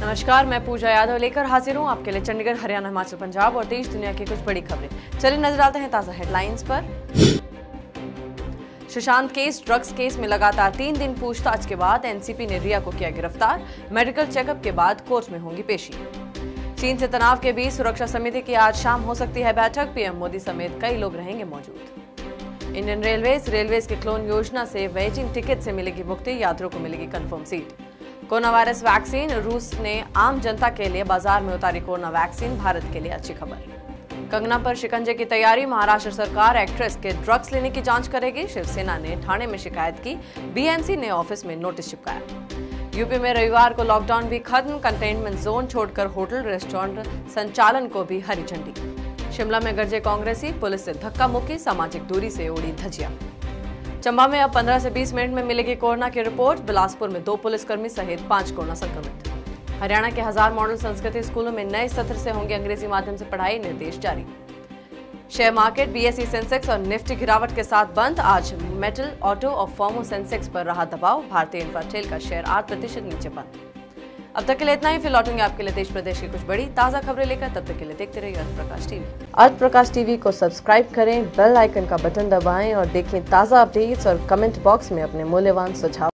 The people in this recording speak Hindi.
नमस्कार, मैं पूजा यादव लेकर हाजिर हूँ आपके लिए चंडीगढ़, हरियाणा, हिमाचल, पंजाब और देश, दुनिया की कुछ बड़ी खबरें। चलिए नज़र डालते हैं ताज़ा हेडलाइंस पर। सुशांत केस ड्रग्स केस में लगातार तीन दिन पूछताछ के बाद एनसीपी ने रिया को किया गिरफ़्तार। मेडिकल चेकअप के बाद कोर्ट में होंगी पेशी। चीन से तनाव के बीच सुरक्षा समिति की आज शाम हो सकती है बैठक। पीएम मोदी समेत कई लोग रहेंगे मौजूद। इंडियन रेलवेज रेलवेज के क्लोन योजना से वेजिंग टिकट से मिलेगी मुक्ति यात्रियों को मिलेगी confirm seat corona virus vaccine, रूस ने आम जनता के लिए बाज़ार में उतारी कोरोना वैक्सीन, भारत के लिए अच्छी खबर। कंगना पर शिकंजे की तैयारी, महाराष्ट्र सरकार एक्ट्रेस के ड्रग्स लेने की जाँच करेगी। शिवसेना ने थाने में शिकायत की, बीएमसी ने ऑफ़िस में नोटिस चिपकाया। यूपी में रविवार को लॉकडाउन भी खत्म, कंटेनमेंट जोन छोड़कर होटल, रेस्टोरेंट संचालन को भी हरी झंडी। शिमला में गरजे कांग्रेसी, पुलिस से धक्का मुक्की, सामाजिक दूरी से उड़ी धजिया। चंबा में अब 15 से 20 मिनट में मिलेगी कोरोना की रिपोर्ट। बिलासपुर में दो पुलिसकर्मी सहित पाँच कोरोना संक्रमित। हरियाणा के हज़ार मॉडल संस्कृति स्कूलों में नए सत्र से होंगे अंग्रेज़ी माध्यम से पढ़ाई निर्देश जारी। शेयर मार्केट, बीएसई सेंसेक्स और निफ्टी गिरावट के साथ बंद। आज मेटल, ऑटो और फॉर्मो सेंसेक्स पर रहा दबाव। भारतीय इंफ्राटेल का शेयर आठ प्रतिशत नीचे बंद। अब तक के लिए इतना ही, फिर लौटेंगे आपके लिए देश प्रदेश की कुछ बड़ी, ताज़ा खबरें लेकर, तब तक के लिए देखते रहिए अर्थ प्रकाश टीवी। अर्थ प्रकाश टीवी को सब्सक्राइब करें, बेल आइकन का बटन दबाएँ और देखें ताज़ा अपडेट्स और कमेंट बॉक्स में अपने मूल्यवान सुझाव।